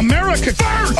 America first.